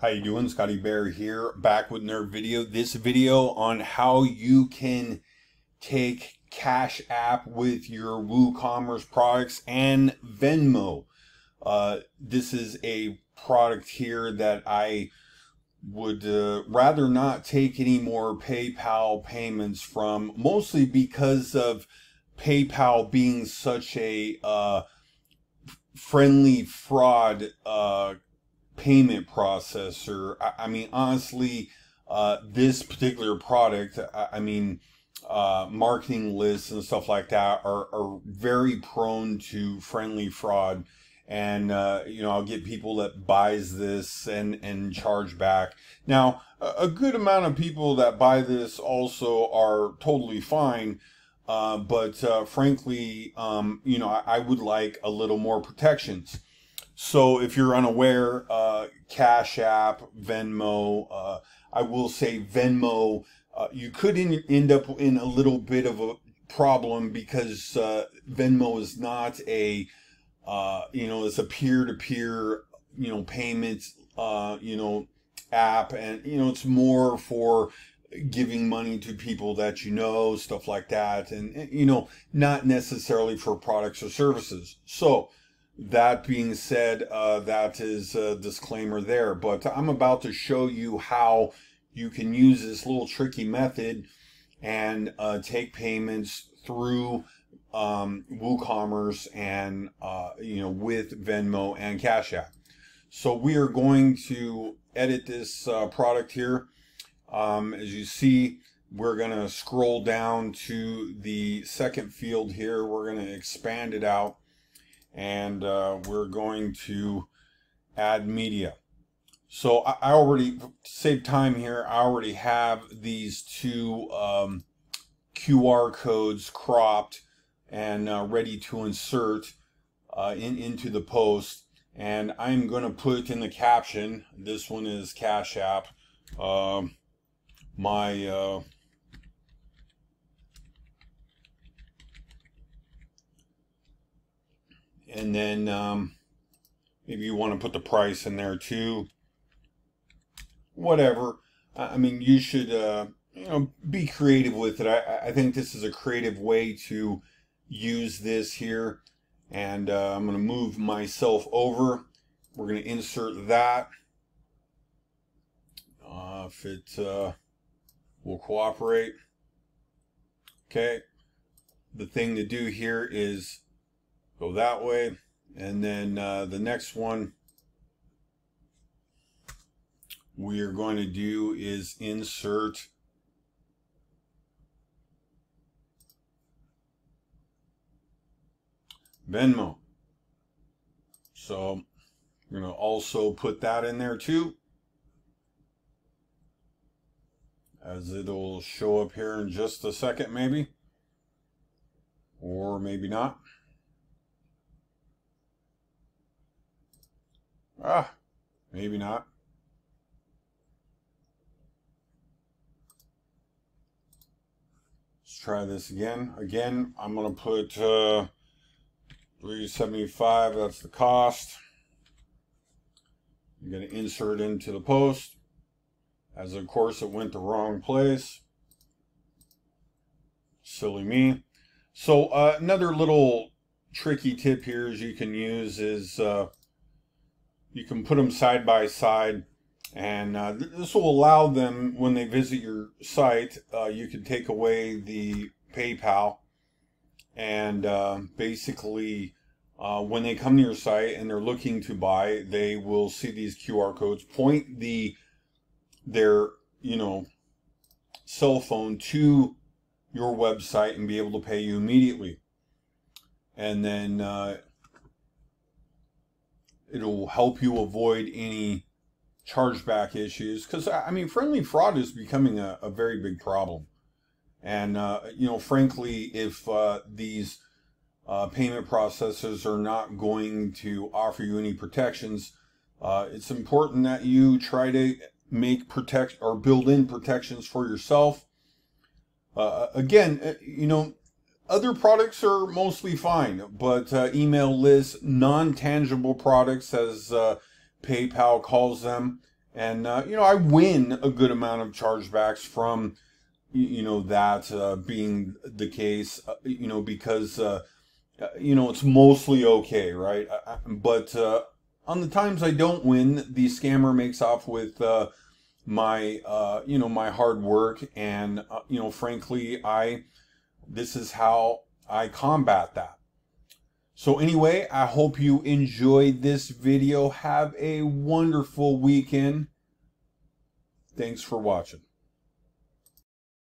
How you doing? Scotty Bear here, back with another video. This video on how you can take Cash App with your WooCommerce products and Venmo. Uh, this is a product here that I would uh, rather not take any more PayPal payments from, mostly because of PayPal being such a uh, friendly fraud uh, payment processor. I, I mean, honestly, uh, this particular product, I, I mean, uh, marketing lists and stuff like that are, are very prone to friendly fraud. And, uh, you know, I'll get people that buys this and, and charge back. Now, a good amount of people that buy this also are totally fine. Uh, but uh, frankly, um, you know, I, I, would like a little more protections. So if you're unaware, uh, Cash App, Venmo, uh, I will say Venmo, uh, you could in, end up in a little bit of a problem because uh, Venmo is not a, uh, you know, it's a peer-to-peer, you know, payments, uh, you know, app, and you know, it's more for giving money to people that you know, stuff like that, and you know, not necessarily for products or services. So that being said, uh, that is a disclaimer there, but I'm about to show you how you can use this little tricky method and uh, take payments through um, WooCommerce and, uh, you know, with Venmo and Cash App. So we are going to edit this uh, product here. Um, as you see, we're going to scroll down to the second field here. We're going to expand it out and uh, we're going to add media. So I, already, save time here, I already have these two um, QR codes cropped and uh, ready to insert uh, in, into the post. And I'm going to put in the caption, this one is Cash App, um, my and then um, maybe you want to put the price in there too. Whatever. I mean you should uh, you know be creative with it. I, I think this is a creative way to use this here. And uh, i'm going to move myself over. We're going to insert that. Uh, if it uh, will cooperate. Okay. The thing to do here is go that way. And then uh, the next one we are going to do is insert Venmo. So we're going to also put that in there too. As it'll show up here in just a second maybe. Or maybe not Ah, maybe not. Let's try this again. Again, I'm going to put uh, 375. That's the cost. I'm going to insert into the post. As of course, it went the wrong place. Silly me. So uh, another little tricky tip here is you can use is uh, you can put them side by side and uh, this will allow them when they visit your site uh, you can take away the PayPal and uh, basically uh, when they come to your site and they're looking to buy they will see these QR codes point the their you know cell phone to your website and be able to pay you immediately. And then uh, it'll help you avoid any chargeback issues because I mean friendly fraud is becoming a, a very big problem. And uh, you know frankly if uh, these uh, payment processors are not going to offer you any protections uh, it's important that you try to make protect or build in protections for yourself. Uh, again uh, you know other products are mostly fine, but uh, email lists, non-tangible products as uh, PayPal calls them, and uh, you know I win a good amount of chargebacks from you know that uh, being the case. Uh, you know because uh, uh, you know it's mostly okay, right? But on the times I don't win, the scammer makes off with my uh, you know my hard work and uh, you know frankly I this is how I combat that. So anyway, I hope you enjoyed this video. Have a wonderful weekend. Thanks for watching.